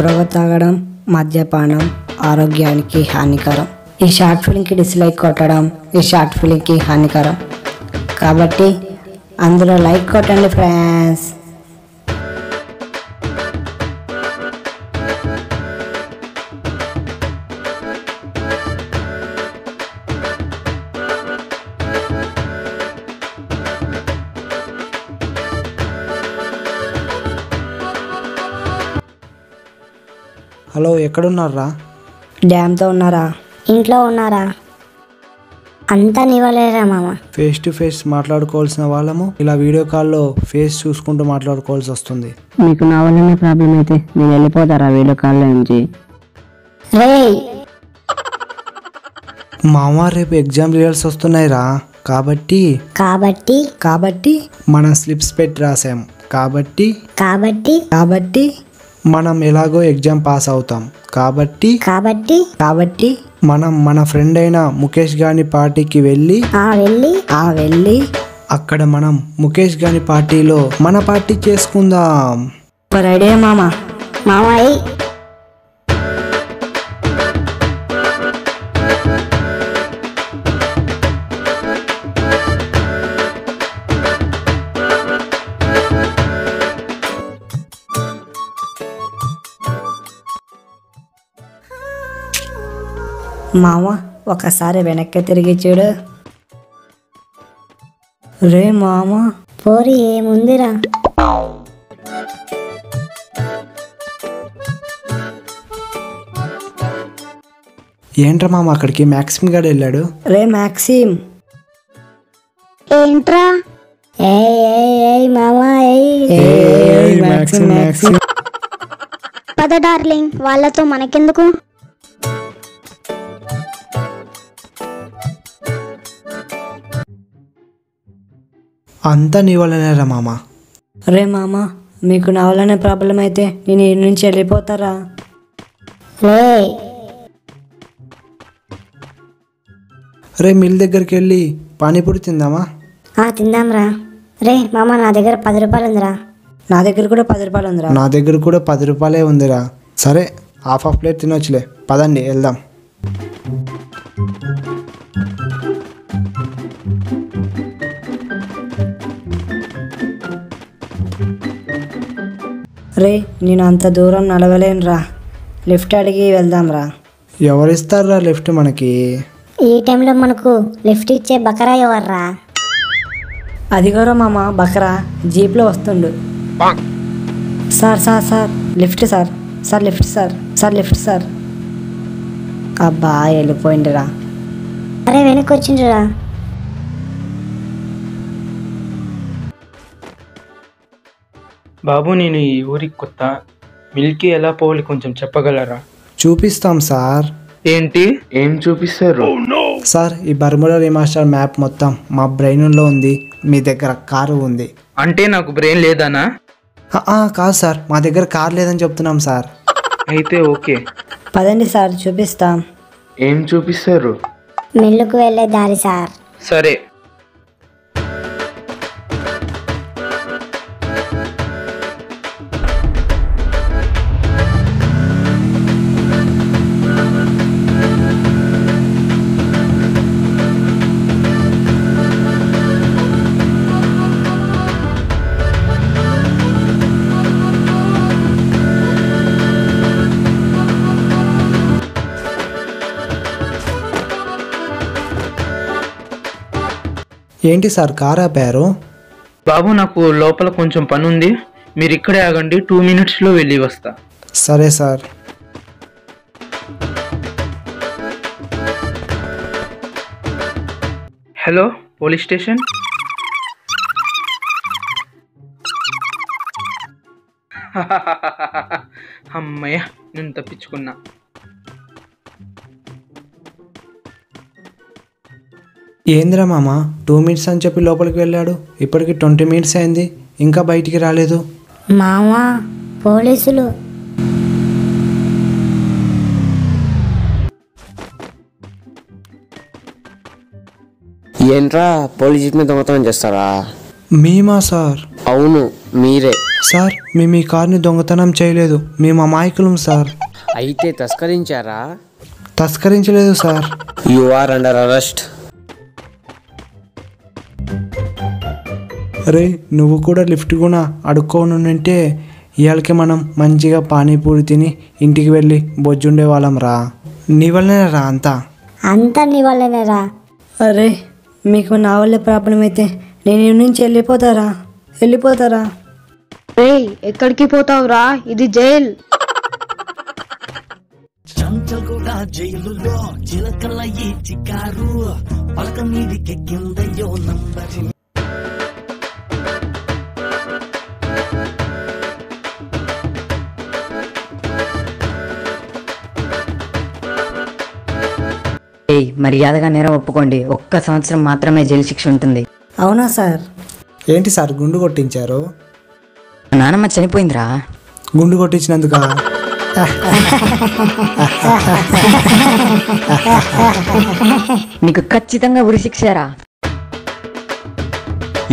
పొగ తాగడం మద్యపానం ఆరోగ్యానికి హానికరం. ఈ షార్ట్ ఫిలింకి డిస్లైక్ కొట్టడం ఈ షార్ట్ ఫిలింకి హానికరం. కాబట్టి అందులో లైక్ కొట్టండి ఫ్రెండ్స్. హలో ఎక్కడున్నారా? డ్యామ్తో ఉన్నారా? ఇంట్లో ఉన్నారా? అంతా నివ్వలేరా మామ? ఫేస్ టు ఫేస్ మాట్లాడుకోవాల్సిన వాళ్ళము. ఇలా వీడియో కాల్లో ఫేస్ చూసుకుంటూ మాట్లాడుకోవాల్సి వస్తుంది. మీకు నా వల్లనే ప్రాబ్లం అయితే నేను వెళ్ళిపోతారా వీడియో కాల్లో నుంచి రే మామ రేపు ఎగ్జామ్ రిజల్ట్స్ వస్తున్నాయిరా. కాబట్టి కాబట్టి? కాబట్టి మనం స్లిప్స్ పెట్టి రాసాం. కాబట్టి కాబట్టి? కాబట్టి మనం ఎలాగో ఎగ్జామ్ పాస్ అవుతాం. కాబట్టి కాబట్టి కాబట్టి మనం మన ఫ్రెండ్ అయిన ముఖేష్ గాని పార్టీకి వెళ్ళి ఆ వెళ్ళి ఆ వెళ్ళి అక్కడ మనం ముఖేష్ గాని పార్టీలో మన పార్టీ చేసుకుందాం. ఐడియా మామ. మామయ్య. మామ ఒకసారి వెనక్కి తిరిగి చూడు. రే మామ. పోరి ఏముందిరా? ఏంట్రా మామ అక్కడికి? మ్యాక్సిమ్ గాడు వెళ్ళాడు. రే మ్యాక్సిమ్ ఏంట్రా? ఏయ్ ఏయ్ ఏయ్ మామ ఏయ్. మ్యాక్సిమ్ మ్యాక్సిమ్ పద డార్లింగ్ వాళ్ళతో మనకెందుకు? అంతా నీ వల్లనేరా మామ. రే మామ మీకు నా వల్లనే ప్రాబ్లం అయితే నేను ఈ నుంచి వెళ్ళిపోతారా? రే. రే మిల్ దగ్గరికి వెళ్ళి పానీపూరి తిందామా? ఆ తిందాంరా రే మామ నా దగ్గర పది రూపాయలు ఉందిరా. నా దగ్గర కూడా పది రూపాయలు ఉందిరా. నా దగ్గర కూడా పది రూపాయలే ఉందిరా. సరే హాఫ్ హాఫ్ ప్లేట్ తినొచ్చులే. పదండి వెళ్దాం. రే నేను అంత దూరం నడవలేనురా. లిఫ్ట్ అడిగి వెళ్దాంరా. ఎవరిస్తారా లిఫ్ట్ మనకి? ఈ టైంలో మనకు లిఫ్ట్ ఇచ్చే బకరా ఎవర్రా? అదిగోరా మామ బకరా జీప్లో వస్తుండు. Sir sir sir lift sir sir lift sir sir lift sir. అబ్బా వెళ్ళిపోయిందిరా అరే వెనక్కి వచ్చిండ్రా. బాబు నేను ఈ ఊరికి కొత్త మిల్కీ ఎలా పోవాలి కొంచెం చెప్పగలరా? చూపిస్తాం సార్. ఏంటి? ఏం చూపిస్తారు? సార్ ఈ బర్ముడా రిమాస్టర్ మ్యాప్ మొత్తం మా బ్రెయిన్లో ఉంది మీ దగ్గర కారు ఉంది. అంటే నాకు బ్రెయిన్ లేదానా? ఆ, ఆ, కాదు సార్ మా దగ్గర కార్ లేదని చెప్తున్నాం సార్. అయితే ఓకే. పదండి సార్ చూపిస్తాం. ఏం చూపిస్తారు? మిల్లుకు వెళ్ళే దారి సార్. సరే ఏంటి సార్ కార్ ఆపారు బాబు నాకు లోపల కొంచెం పని ఉంది మీరు ఇక్కడే ఆగండి టూ మినిట్స్లో వెళ్ళి వస్తా. సరే సార్. Hello police station? అమ్మయ్య నేను తప్పించుకున్నా. ఏందిరా మామ టూ మినిట్స్ అని చెప్పి లోపలికి వెళ్ళాడు? ఇప్పటికి ట్వంటీ మినిట్స్ అయింది ఇంకా బయటికి రాలేదు. మామా పోలీసులు. ఏంట్రా పోలీస్ జీప్ మీద దొంగతనం చేస్తారా? మేమా సార్. అవును మీరే. సార్ మేము ఈ కార్ని దొంగతనం చేయలేదు మేము అమాయకులం సార్. అయితే తస్కరించారా? తస్కరించలేదు sir. You are under arrest అరే నువ్వు కూడా లిఫ్ట్ కూడా అడుక్కోనుంటే ఇవాళకి మనం మంచిగా పానీపూరి తిని ఇంటికి వెళ్ళి బొజ్జుండే వాళ్ళం రా. నీ వల్లనే రా అంతా. అంతా నీ వల్లనేరా అరే మీకు నా వల్లే ప్రాబ్లం అయితే నేను ఈ నుంచి వెళ్ళిపోతారా? వెళ్ళిపోతారా? రేయ్ ఎక్కడికి పోతావురా ఇది జైల్. ఏయ్ మర్యాదగా నేరం ఒప్పుకోండి. ఒక్క సంవత్సరం మాత్రమే జైలు శిక్ష ఉంటుంది. అవునా సార్? ఏంటి సార్ గుండు కొట్టించారు? మా నాన్నమ్మ చనిపోయిందిరా. గుండు కొట్టించినందుక? నీకు ఖచ్చితంగా ఉరి శిక్షరా.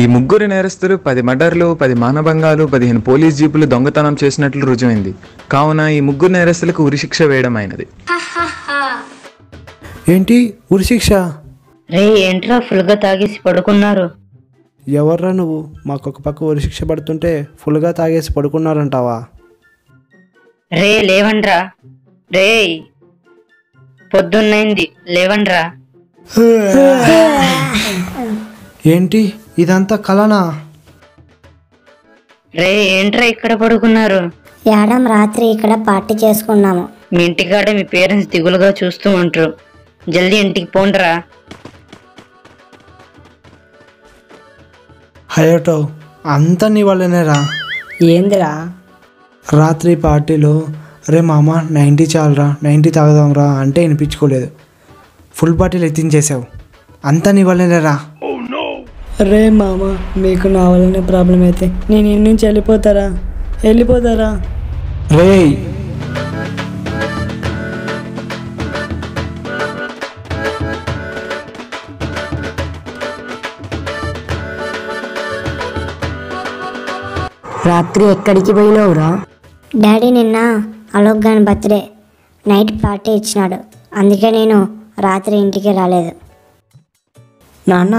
ఈ ముగ్గురు నేరస్తులు పది మర్డర్లు పది మానభంగాలు పదిహేను పోలీస్ జీపులు దొంగతనం చేసినట్లు రుజువైంది. కావున ఈ ముగ్గురు నేరస్తులకు ఉరిశిక్ష వేయడం అయినది ఏంటి? ఉరిశిక్ష రే ఏంట్రా ఫుల్గా తాగేసి పడుకున్నారు? ఎవర్రా నువ్వు? మాకు ఒక పక్క ఉరిశిక్ష పడుతుంటే ఫుల్గా తాగేసి పడుకున్నారంటావా? రే లేవండ్రా. రే పొద్దున్నైంది. లేవండ్రా. ఏంటి? ఇదంతా కలనా? రే ఏంట్రా ఇక్కడ పడుకున్నారు? ఏడం రాత్రి ఇక్కడ పార్టీ చేసుకున్నాము. మీ ఇంటికాడ మీ పేరెంట్స్ దిగులుగా చూస్తూ ఉంటారు. జల్దీ ఇంటికి పోండ్రా. హయోటో అంతా నీ వల్లనేరా. ఏందిరా? రాత్రి పార్టీలో రే మామ నైంటీ చాలరా నైంటీ తాగదాంరా అంటే వినిపించుకోలేదు. ఫుల్ బాటిల్ ఎత్తించేసావు అంతా నీ వల్లనేరా. రే మామ మీకు నా వల్లనే ప్రాబ్లం అయితే నేను ఈ నుంచి వెళ్ళిపోతారా? వెళ్ళిపోతారా? రేయ్ రాత్రి ఎక్కడికి పోయినావురా? డాడీ నిన్న అలోక్ గాని బర్త్డే నైట్ పార్టీ ఇచ్చినాడు. అందుకే నేను రాత్రి ఇంటికి రాలేదు. నాన్న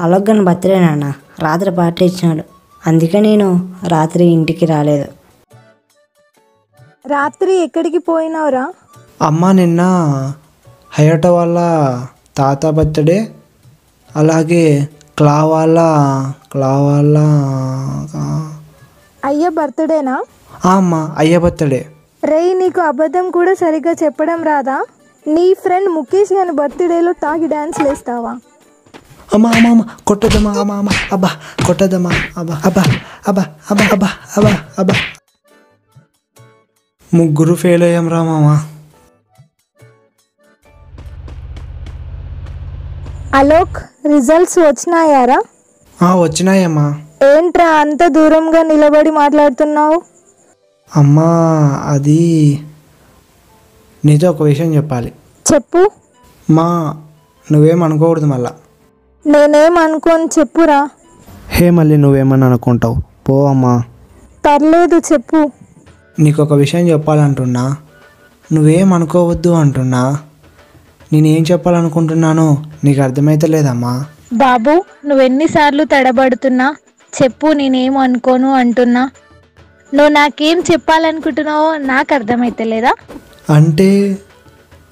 అలొగ్గని బర్త్డే నాన్న రాత్రి పార్టీ ఇచ్చినాడు. అందుకే నేను రాత్రి ఇంటికి రాలేదు. రాత్రి ఎక్కడికి పోయినావురా? అమ్మ నిన్న హయట వాళ్ళ తాత బర్త్డే అలాగే క్లా వాళ్ళ క్లా వాళ్ళ అయ్య బర్త్డేనా? అమ్మ అయ్య బర్త్డే. రేయ్ నీకు అబద్ధం కూడా సరిగ్గా చెప్పడం రాదా? నీ ఫ్రెండ్ ముఖేష్ గారి బర్త్డేలో తాగి డాన్స్ వేస్తావా? అమ్మా అమ్మ అమ్మ కొట్టదమ్మా అమ్మ అమ్మ అబ్బా కొట్టదమ్మా అబ్బా అబ్బా అబ్బా అబ్బా అబ్బా అబ్బా అబ్బా. ముగ్గురు ఫెయిల్ అయ్యాం రా మామ. అలోక్ రిజల్ట్స్ వచ్చినాయారా వచ్చినాయమ్మా. ఏంట్రా అంత దూరంగా నిలబడి మాట్లాడుతున్నావు? అమ్మా అది నీతో ఒక విషయం చెప్పాలి. చెప్పు. మా నువ్వేం అనుకోకూడదు మళ్ళా. నేనేం అనుకోని చెప్పురా. హే మళ్ళీ నువ్వేమని అనుకుంటావు? పో అమ్మా. పర్లేదు చెప్పు. నీకు ఒక విషయం చెప్పాలంటున్నా. నువ్వేం అనుకోవద్దు అంటున్నా. నేనేం చెప్పాలనుకుంటున్నానో నీకు అర్థమైతే లేదమ్మా. బాబు నువ్వెన్నిసార్లు తడబడుతున్నా? చెప్పు నేనేం అనుకోను అంటున్నా. నువ్వు నాకేం చెప్పాలనుకుంటున్నావో నాకు అర్థమైతలేదా అంటే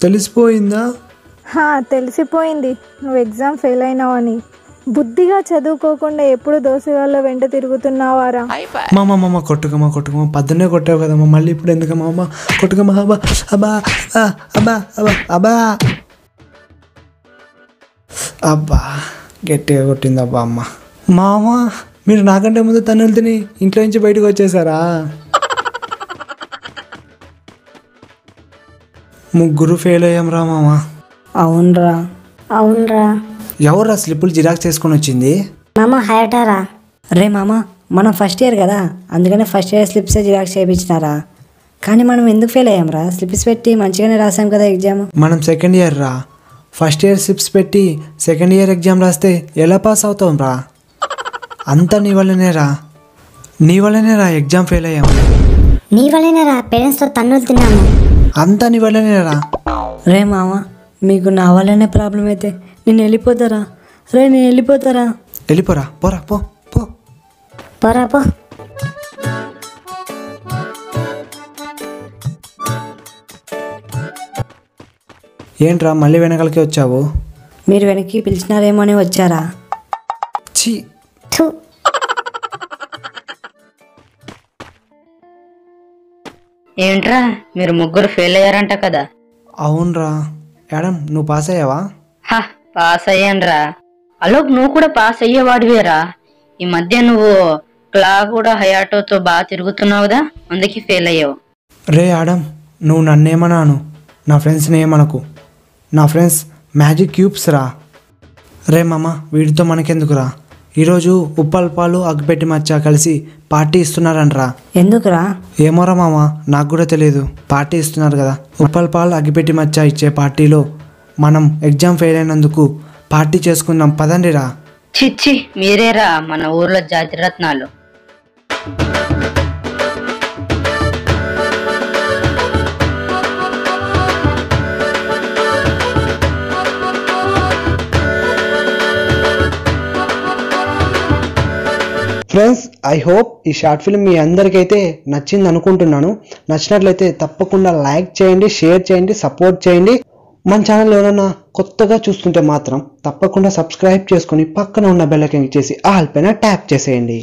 తెలిసిపోయిందా? హా తెలిసిపోయింది. నువ్వు ఎగ్జామ్ ఫెయిల్ అయినావని. బుద్ధిగా చదువుకోకుండా ఎప్పుడు దోసగాళ్ళ వెంట తిరుగుతున్నావారా? మా మా మామ కొట్టుకమ్మా కొట్టుకమ్మా పద్దనే కొట్టావు కదమ్మా మళ్ళీ ఇప్పుడు ఎందుకమ్మా అమ్మ కొట్టుకమ్మా అబ్బా అబ్బా అబ్బా అబ్బా అబ్బా అబ్బా. అబ్బా. గట్టిగా కొట్టింది అబ్బా అమ్మ. మామ మీరు నాకంటే ముందు తన్నులు తిని ఇంట్లో నుంచి బయటకు వచ్చేసారా? ముగ్గురు ఫెయిల్ అయ్యాం రా మామ అవునరా. అవునరా. ఎవర్రా స్లిప్పులు జిరాక్స్ చేసుకొని వచ్చింది? మామ హయటారా? రే మామ మనం ఫస్ట్ ఇయర్ కదా అందుకనే ఫస్ట్ ఇయర్ స్లిప్స్ జిరాక్స్ చేయించినారా కానీ మనం ఎందుకు ఫెయిల్ అయ్యాం రా స్లిప్స్ పెట్టి మంచిగానే రాసాం కదా ఎగ్జామ్ మనం సెకండ్ ఇయర్ రా. ఫస్ట్ ఇయర్ స్లిప్స్ పెట్టి సెకండ్ ఇయర్ ఎగ్జామ్ రాస్తే ఎలా పాస్ అవుతాం రా? అంతా నీ వల్లనే రా. నీ వల్లనే రా ఎగ్జామ్ ఫెయిల్ అయ్యాము. నీ వల్లనే రా పేరెంట్స్తో తన్నులు తిన్నాము. అంతా నీ వల్లనే రా. రే మామ మీకు నా వల్లనే ప్రాబ్లం అయితే నేను వెళ్ళిపోతారా? రే నేను వెళ్ళిపోతారా? వెళ్ళిపోరా పోరా పో పో. పోరా పో. ఏంట్రా మళ్ళీ వెనకాలకి వచ్చావు? మీరు వెనక్కి పిలిచినారేమో అని వచ్చారా? ఛీ! థూ. ఏంట్రా మీరు ముగ్గురు ఫెయిల్ అయ్యారంట కదా? అవునరా. మేడం నువ్వు పాస్ అయ్యావా? హ పాస్ అయ్యానురా. అలోక్ నువ్వు కూడా పాస్ అయ్యేవాడివేరా? ఈ మధ్య నువ్వు క్లా కూడా హయాటోతో బాగా తిరుగుతున్నావుదా అందుకే ఫెయిల్ అయ్యావు. రే ఆడమ్ నువ్వు నన్నేమన్నాను నా ఫ్రెండ్స్ని ఏమనకు? నా ఫ్రెండ్స్ మ్యాజిక్ క్యూబ్స్ రా. రే మామ వీడితో మనకెందుకురా? ఈరోజు ఉప్పల్ పాలు అగ్గిపెట్టి మచ్చ కలిసి పార్టీ ఇస్తున్నారంట్రా. ఎందుకురా? ఏమోరా మామ నాకు కూడా తెలియదు. పార్టీ ఇస్తున్నారు కదా. ఉప్పల్ పాలు అగ్గిపెట్టి మచ్చ ఇచ్చే పార్టీలో మనం ఎగ్జామ్ ఫెయిల్ అయినందుకు పార్టీ చేసుకుందాం. పదండిరా. చిచ్చి మీరేరా మన ఊర్లో జాతి ఫ్రెండ్స్ ఐ హోప్ ఈ షార్ట్ ఫిల్మ్ మీ అందరికైతే నచ్చింది అనుకుంటున్నాను. నచ్చినట్లయితే తప్పకుండా లైక్ చేయండి షేర్ చేయండి సపోర్ట్ చేయండి. మన ఛానల్ ఎవరైనా కొత్తగా చూస్తుంటే మాత్రం తప్పకుండా సబ్స్క్రైబ్ చేసుకొని పక్కన ఉన్న బెల్ చేసి ఆల్ పైన ట్యాప్ చేసేయండి.